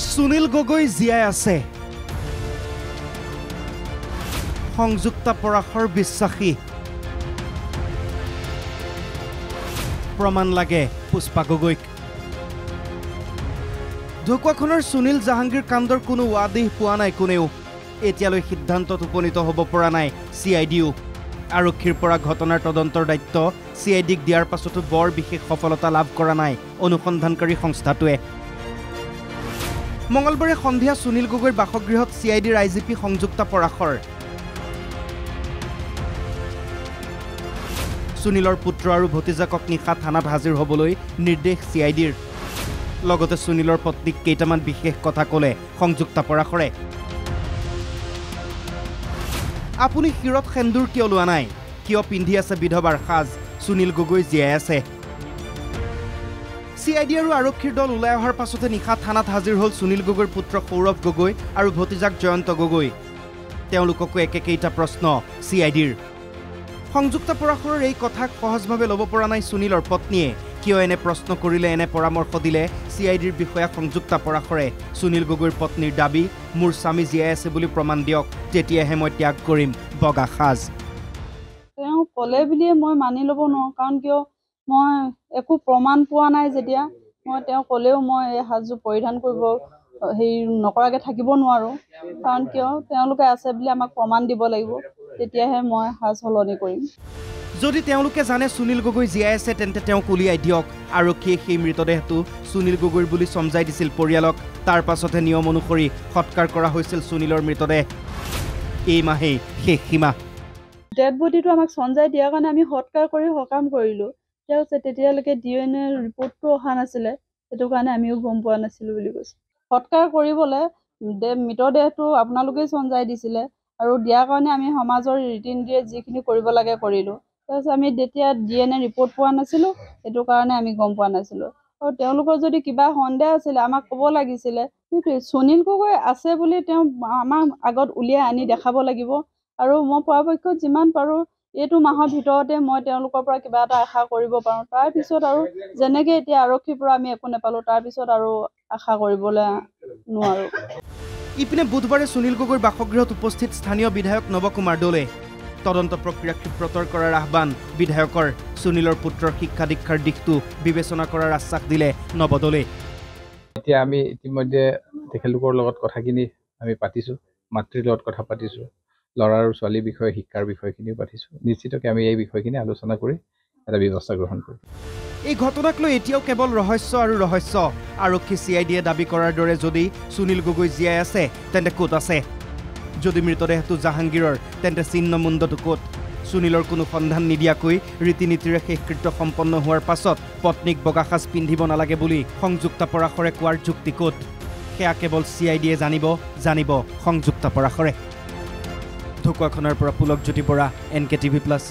সুনীল গগৈ জীয়াই আছে। সংযুক্তা পৰাশৰ বিশ্বাসী। প্ৰমাণ লাগে পুষ্পা গগৈক। ঢকুৱাখনৰ সুনীল জাহাংগীৰ কাণ্ডৰ কোনো ৱাদিহ পোৱা নাই কোনেও। এতিয়ালৈ সিদ্ধান্তত উপনীত হ'ব পৰা নাই চি আই ডিও। আৰক্ষীৰ পৰা ঘটনাৰ তদন্তৰ দায়িত্ব চি আই ডিক দিয়াৰ পাছতো বৰ বিশেষ সফলতা লাভ কৰা নাই অনুসন্ধানকাৰী সংস্থাটোৱে। মঙলবাৰে সন্ধিয়া সুনীল গগৈৰ বাসগৃহত চি আই ডিৰ I G P Sanjukta Parashar. সুনীলৰ পুত্ৰ আৰু ভতিজাকক নিশা থানাত হাজিৰ হ'বলৈ নিৰ্দেশ চি আই ডিৰ। লগতে সুনীলৰ পত্নীক কেইটামান বিশেষ কথা ক'লে সংযুক্তা পৰাশৰে। আপুনি শিৰত সেন্দুৰ কিয় লোৱা নাই? কিয় পিন্ধি আছে বিধৱাৰ সাজ? সুনীল গগৈ জীয়াই আছে। চি আই ডি আৰু আৰক্ষীৰ দল ওলাই অহাৰ পাছতে নিশা থানাত হাজিৰ হ'ল সুনীল গগৈৰ পুত্ৰ সৌৰভ গগৈ আৰু ভতিজাক জয়ন্ত গগৈ। তেওঁলোককো একেকেইটা প্ৰশ্ন চি আই ডিৰ সংযুক্তা পৰাশৰৰ এই কথাক সহজভাৱে ল'ব পৰা নাই সুনীলৰ পত্নীয়ে। কিয় এনে প্ৰশ্ন কৰিলে এনে পৰামৰ্শ দিলে? চি আই ডিৰ বিষয়া সংযুক্তা পৰাশৰে। সুনীল গগৈৰ পত্নীৰ দাবী মোৰ স্বামী জীয়াই আছে বুলি প্ৰমাণ দিয়ক তেতিয়াহে মই ত্যাগ কৰিম বগা সাজ। তেওঁ ক'লে বুলিয়ে মই মানি ল'ব নোৱাৰোঁ। কাৰণ কিয়? মই একো প্ৰমাণ পোৱা নাই যেতিয়া। মই তেওঁ ক'লেও মই এই সাজযোৰ পৰিধান কৰিব হেৰি নকৰাকৈ থাকিব নোৱাৰোঁ। কাৰণ কিয়? তেওঁলোকে আছে বুলি আমাক প্ৰমাণ দিব লাগিব। তেতিয়াহে মই সাজ সলনি কৰিম। যদি তেওঁলোকে জানে সুনীল গগৈ জীয়াই আছে তেন্তে তেওঁক উলিয়াই দিয়ক। আৰক্ষীয়ে সেই মৃতদেহটো সুনীল গগৈৰ বুলি চমজাই দিছিল পৰিয়ালক। তাৰ পাছতহে নিয়ম অনুসৰি সৎকাৰ কৰা হৈছিল সুনীলৰ মৃতদেহ। এই মাহেই শেষ সীমা। ডেড বডিটো আমাক চঞ্জাই দিয়াৰ কাৰণে আমি সৎকাৰ কৰি সকাম কৰিলোঁ। তেওঁ তেতিয়ালৈকে ডি এন এ ৰিপৰ্টটো অহা নাছিলে সেইটো কাৰণে আমিও গম পোৱা নাছিলোঁ বুলি কৈছে। সৎকাৰ কৰিবলৈ দে মৃতদেহটো আপোনালোকেই চঞ্জাই দিছিলে আৰু দিয়াৰ কাৰণে আমি সমাজৰ ৰীতি নীতিৰে যিখিনি কৰিব লাগে কৰিলোঁ। তাৰপিছত আমি তেতিয়া ডি এন এ ৰিপৰ্ট পোৱা নাছিলোঁ সেইটো কাৰণে আমি গম পোৱা নাছিলোঁ। আৰু তেওঁলোকৰ যদি কিবা সন্দেহ আছিলে আমাক ক'ব লাগিছিলে সুনীল গগৈ আছে বুলি তেওঁ আমাক আগত উলিয়াই আনি দেখাব লাগিব। আৰু মই পৰাপক্ষত যিমান পাৰোঁ এইটো মাহৰ ভিতৰতে মই তেওঁলোকৰ পৰা কিবা এটা আশা কৰিব পাৰোঁ। তাৰপিছত আৰু যেনেকৈ এতিয়া আৰক্ষীৰ পৰা আমি একো নাপালোঁ তাৰপিছত আৰু আশা কৰিবলৈ নোৱাৰোঁ। ইপিনে বুধবাৰে সুনীল গগৈৰ বাসগৃহত উপস্থিত স্থানীয় বিধায়ক নৱকুমাৰ দলে। তদন্ত প্ৰক্ৰিয়া ক্ষিপ্ৰতৰ কৰাৰ আহ্বান বিধায়কৰ। সুনীলৰ পুত্ৰৰ শিক্ষা দীক্ষাৰ দিশটো বিবেচনা কৰাৰ আশ্বাস দিলে নৱদলে এতিয়া আমি ইতিমধ্যে তেখেতলোকৰ লগত কথাখিনি আমি পাতিছোঁ মাতৃৰ লগত কথা পাতিছোঁ। ল'ৰা আৰু ছোৱালীৰ বিষয়ে শিক্ষাৰ বিষয়খিনিও পাতিছোঁ। নিশ্চিতকৈ আমি এই বিষয়খিনি আলোচনা কৰি এটা ব্যৱস্থা গ্ৰহণ কৰিম। এই ঘটনাক লৈ এতিয়াও কেৱল ৰহস্য আৰু ৰহস্য। আৰক্ষী চি আই ডিয়ে দাবী কৰাৰ দৰে যদি সুনীল গগৈ জীয়াই আছে তেন্তে ক'ত আছে? যদি মৃতদেহটো জাহাংগীৰৰ তেন্তে চিহ্নমুণ্ডটো ক'ত? সুনীলৰ কোনো সন্ধান নিদিয়াকৈ ৰীতি নীতিৰে শেষকৃত্য সম্পন্ন হোৱাৰ পাছত পত্নীক বগা সাজ পিন্ধিব নালাগে বুলি সংযুক্তা পৰাশৰে কোৱাৰ যুক্তি ক'ত? সেয়া কেৱল চি আই ডিয়ে জানিব জানিব সংযুক্তা পৰাশৰে। ঢকুৱাখনৰ পৰা Pulakjyoti Bora N K TV plus.